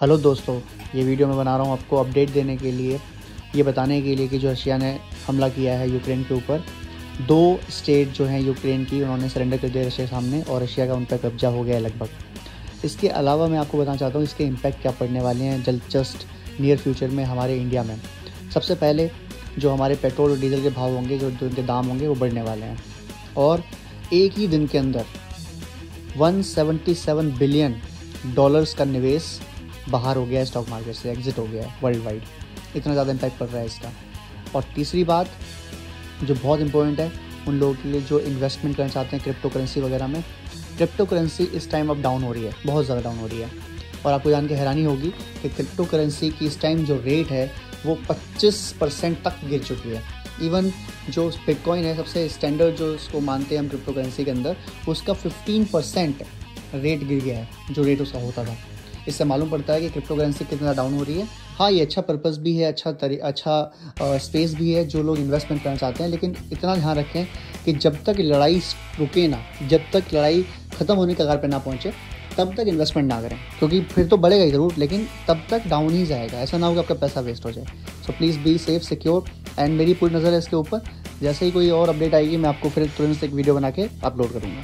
Hello दोस्तों, ये video मैं बना रहा हूँ आपको अपडेट देने के लिए, ये बताने के लिए कि जो रशिया ने हमला किया है यूक्रेन के ऊपर, दो स्टेट जो हैं यूक्रेन की, उन्होंने सरेंडर कर दिया रशिया सामने और रशिया का उन पर कब्जा हो गया लगभग। इसके अलावा मैं आपको बताना चाहता हूँ, इसके इम्पैक्ट क्या पड़ने वाले हैं जल्द जस्ट नियर फ्यूचर में हमारे इंडिया में। सबसे पहले जो हमारे पेट्रोल और डीजल के भाव होंगे, जो उनके दाम होंगे, वो बढ़ने वाले हैं। और एक ही दिन के अंदर 177 बिलियन डॉलर्स का निवेश बाहर हो गया है स्टॉक मार्केट से एग्जिट हो गया है वर्ल्ड वाइड इतना ज़्यादा इम्पैक्ट पड़ रहा है इसका। और तीसरी बात, जो बहुत इंपॉर्टेंट है, उन लोगों के लिए जो इन्वेस्टमेंट करना चाहते हैं क्रिप्टो करेंसी वगैरह में क्रिप्टो करेंसी इस टाइम अब डाउन हो रही है, बहुत ज़्यादा डाउन हो रही है। और आपको जान के हैरानी होगी कि क्रिप्टो करेंसी की इस टाइम जो रेट है, वो 25 परसेंट तक गिर चुकी है। इवन जो बिटकॉइन है, सबसे स्टैंडर्ड जो उसको मानते हैं हम क्रिप्टो करेंसी के अंदर, उसका 15 परसेंट रेट गिर गया है, जो रेट उसका होता था। इससे मालूम पड़ता है कि क्रिप्टो करेंसी कितना डाउन हो रही है। हाँ ये अच्छा पर्पज़ भी है अच्छा तरी अच्छा स्पेस भी है जो लोग इन्वेस्टमेंट करना चाहते हैं, लेकिन इतना ध्यान रखें कि जब तक लड़ाई रुके ना, जब तक लड़ाई ख़त्म होने के कगार पर ना पहुँचे, तब तक इन्वेस्टमेंट ना करें। क्योंकि फिर तो बढ़ेगा ही ज़रूर, लेकिन तब तक डाउन ही जाएगा। ऐसा ना होगा आपका पैसा वेस्ट हो जाए। So please be safe secure and मेरी पूरी नज़र है इसके ऊपर। जैसे ही कोई और अपडेट आएगी, मैं आपको फिर तुरंत एक वीडियो बना के अपलोड करूँगा।